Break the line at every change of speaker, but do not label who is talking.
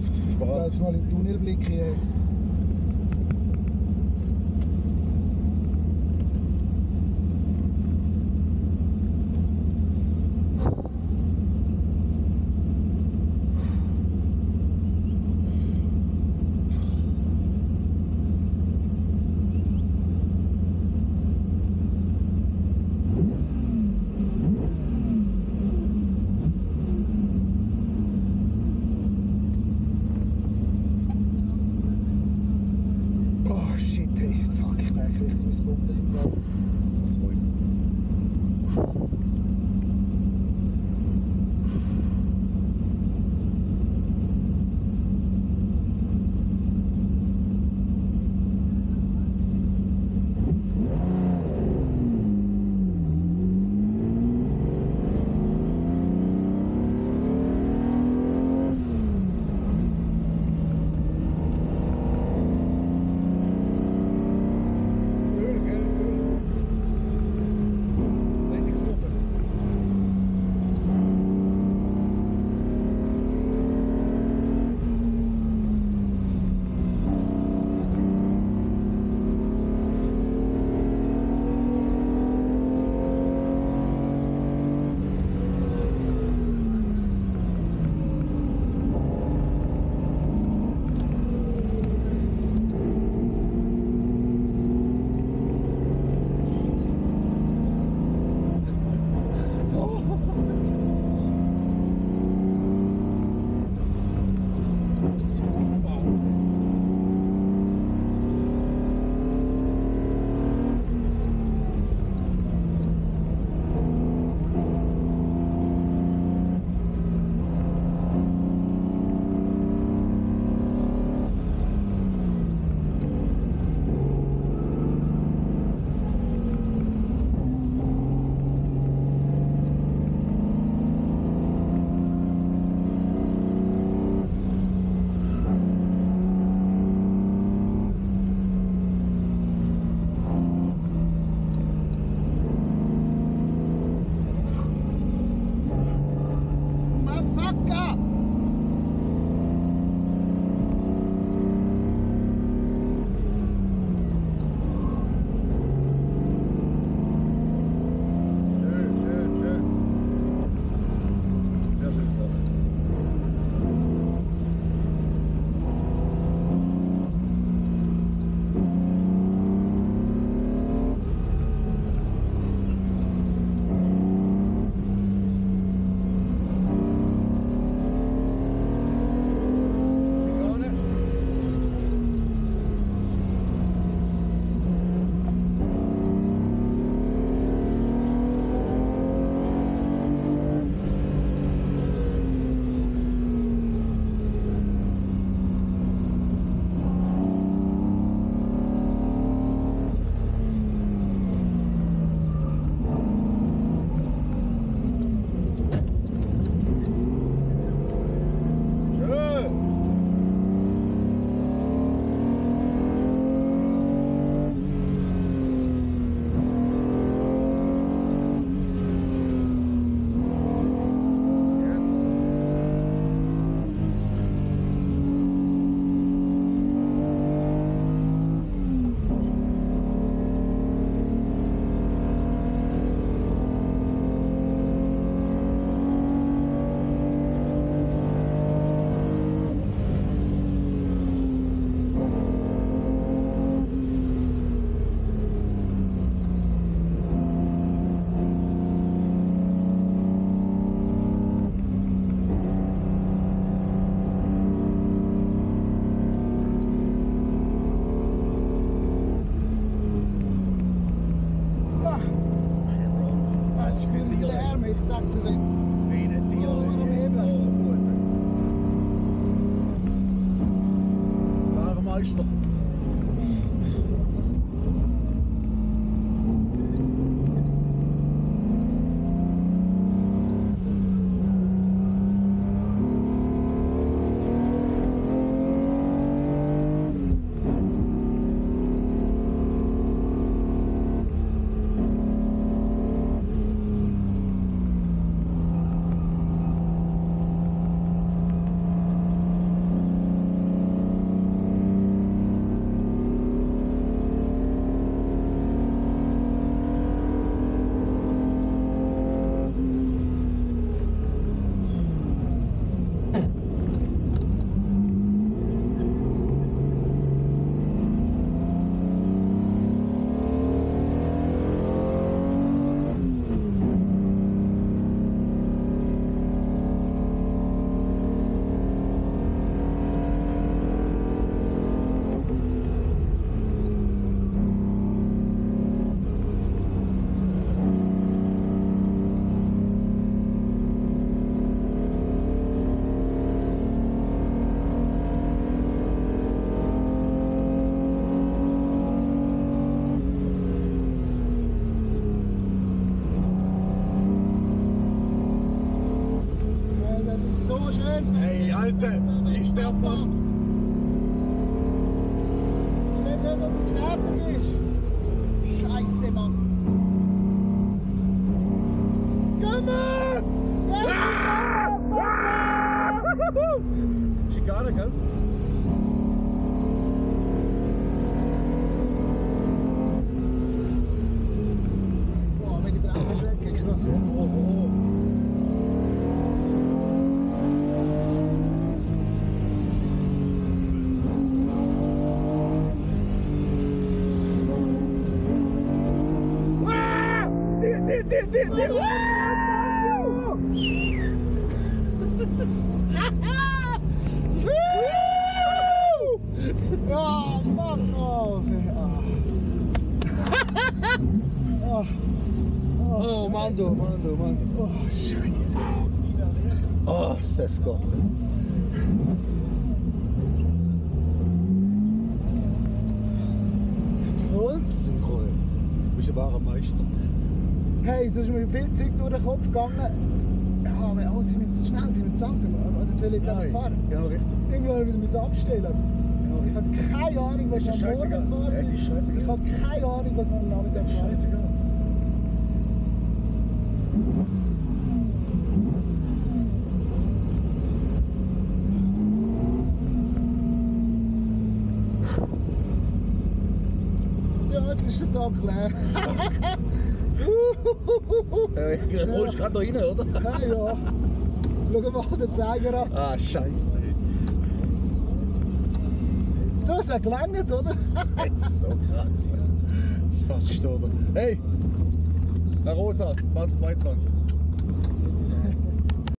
Bist du bereit?
Lass mal in den hier.
Schön.
Hey, Alter, ich sterb fast.
Nicht, dass es fertig ist. Scheiße, Mann. Gömme!
Schikane, gell?
Boah, wenn die Bremse schrecke, krass.
Oh, oh. Ah! Zieh, zieh.
Ja, oh. Ah. Oh,
Mando, Mando, Mando.
oh, Scheiße.
Oh, ist das Gott. Synchron. Bist ein wahrer Meister.
Hey, so ist mir viel Zeug durch den Kopf gegangen. Ja, aber oh, sind wir zu schnell, sind wir zu langsam? Oder soll ich jetzt einfach fahren?
genau richtig.
Irgendwann wieder müssen abstellen. Ich habe keine Ahnung, was
Es
wir
ist
am Morgen gefahren
Es ist scheißegal.
Ich habe keine Ahnung, was wir am Nachmittag fahren.
Scheißegal.
Ja, jetzt ist der Tag leer.
Äh, Du kommst gerade noch rein, oder?
ja, ja. Schau mal den Zeiger an.
Ah, Scheiße.
Du hast ja gelangt, oder?
Das ist so krass. Ich bin fast gestorben. Hey! La Rosa, 2022.